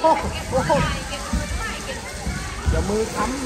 โหเดี๋ยวมือค้ำ